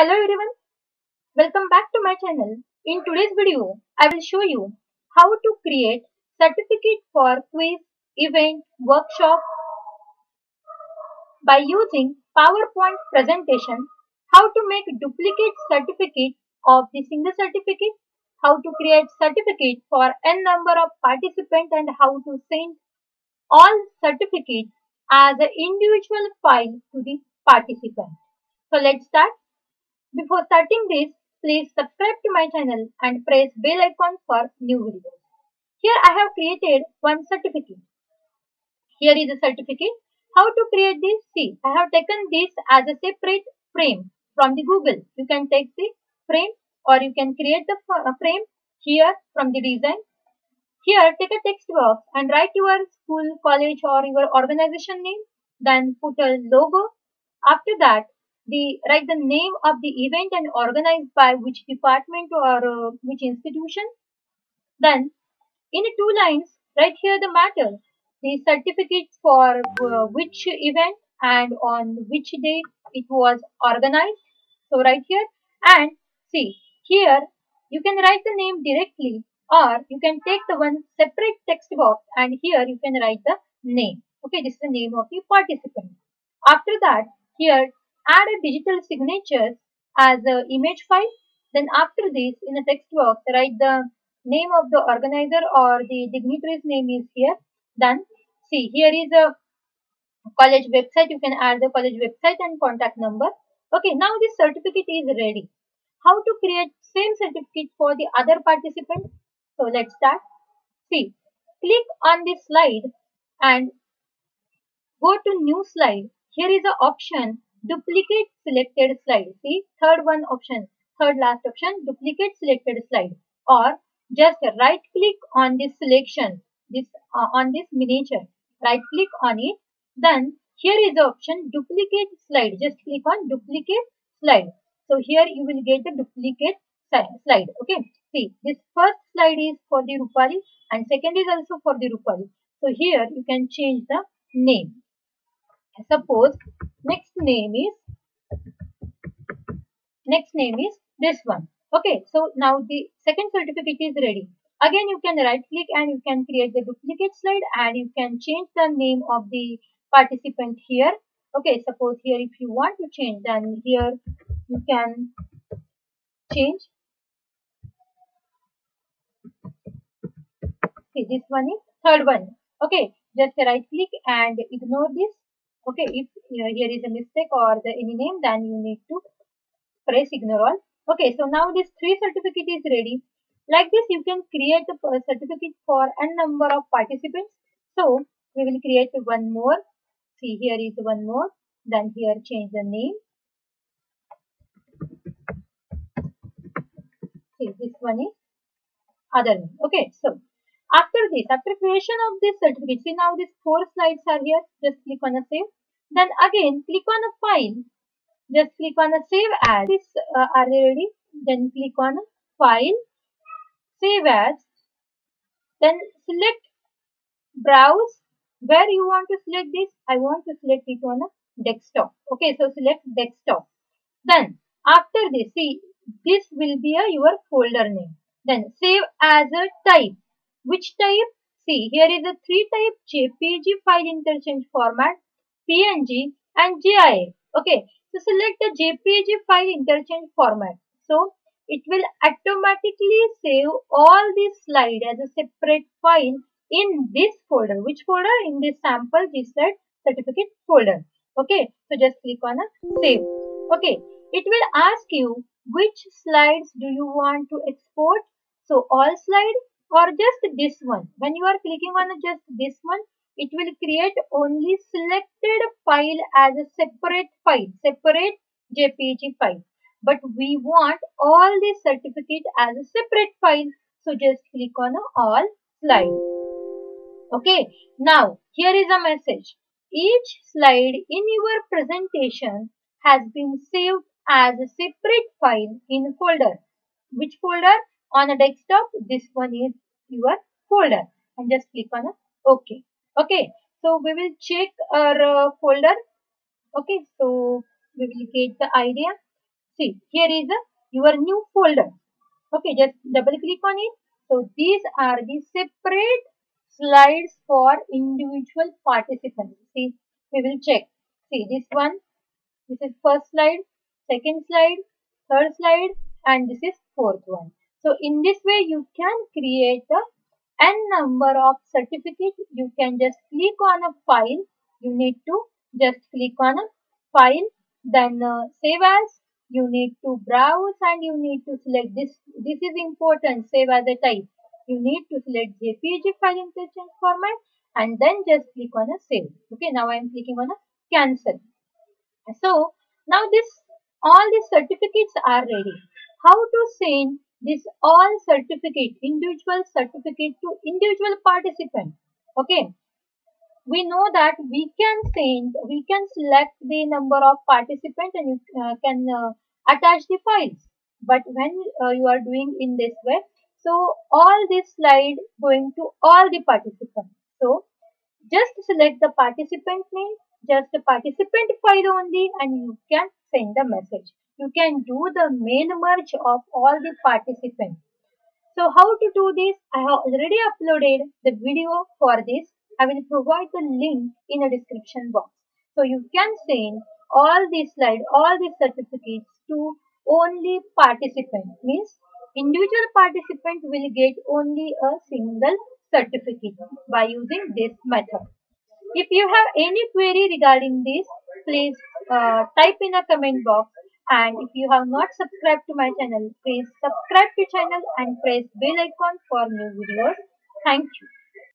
Hello everyone, welcome back to my channel. In today's video, I will show you how to create certificate for quiz, event, workshop by using PowerPoint presentation, how to make duplicate certificate of the single certificate, how to create certificate for n number of participants and how to send all certificates as an individual file to the participant. So let's start. Before starting this, please subscribe to my channel and press bell icon for new videos. Here I have created one certificate. Here is a certificate. How to create this? See, I have taken this as a separate frame from the Google. You can take the frame or you can create the uh, frame here from the design. Here, take a text box and write your school, college or your organization name. Then put a logo. After that, the write the name of the event and organized by which department or uh, which institution. Then, in two lines, write here the matter, the certificate for uh, which event and on which day it was organized. So, write here and see here you can write the name directly or you can take the one separate text box and here you can write the name. Okay, this is the name of the participant. After that, here add a digital signature as an image file. Then after this, in the text box, write the name of the organizer or the dignitary's name is here. Then see, here is a college website. You can add the college website and contact number. Okay, now this certificate is ready. How to create same certificate for the other participant? So let's start. See, click on this slide and go to new slide. Here is the option duplicate selected slide. See, third one option, third last option, duplicate selected slide. Or just right click on this selection, this uh, on this miniature. Right click on it. Then here is the option duplicate slide. Just click on duplicate slide. So here you will get the duplicate slide. Okay. See, this first slide is for the Rupali and second is also for the Rupali. So here you can change the name. Suppose next name is next name is this one. Okay, so now the second certificate is ready. Again, you can right click and you can create the duplicate slide and you can change the name of the participant here. Okay, suppose here if you want to change then here you can change. See, this one is third one. Okay, just right click and ignore this okay if uh, here is a mistake or the any name then you need to press ignore all. Okay so now this three certificate is ready. Like this you can create a certificate for n number of participants. So we will create one more. See here is one more. Then here change the name. See this one is other name okay so after this, after creation of this certificate, see now these four slides are here. Just click on a save. Then again, click on a file. Just click on a save as. This uh, are ready. Then click on a file, save as. Then select browse. Where you want to select this? I want to select it on a desktop. Okay, so select desktop. Then after this, see this will be a your folder name. Then save as a type which type? See, here is a three type JPG file interchange format, PNG and GIF. Okay, so select the JPG file interchange format. So, it will automatically save all these slides as a separate file in this folder. Which folder? In this sample GSLIDE certificate folder. Okay, so just click on a save. Okay, it will ask you which slides do you want to export. So, all slides or just this one. When you are clicking on just this one, it will create only selected file as a separate file, separate JPG file. But we want all the certificate as a separate file. So just click on all slide. Okay. Now here is a message. Each slide in your presentation has been saved as a separate file in folder. Which folder? On a desktop this one is your folder and just click on a ok okay so we will check our uh, folder okay so we will get the idea see here is a, your new folder. Okay, just double click on it. So these are the separate slides for individual participants. See, we will check. See this one, this is first slide, second slide, third slide and this is fourth one. So in this way you can create a n number of certificates. You can just click on a file. You need to just click on a file then uh, save as. You need to browse and you need to select this this is important. Save as a type. You need to select JPG file interchange format and then just click on a save. Okay now i am clicking on a cancel. So now this all the certificates are ready. How to send this all certificate individual certificate to individual participant okay we know that we can send, we can select the number of participants and you uh, can uh, attach the files. But when uh, you are doing in this way, so all this slide going to all the participants. So just select the participant name, just the participant file only and you can send the message. You can do the mail merge of all the participants. So how to do this? I have already uploaded the video for this I will provide the link in the description box. So you can send all these slides, all these certificates to only participant. Means individual participant will get only a single certificate by using this method. If you have any query regarding this, please uh, type in a comment box and if you have not subscribed to my channel, please subscribe to channel and press bell icon for new videos. Thank you.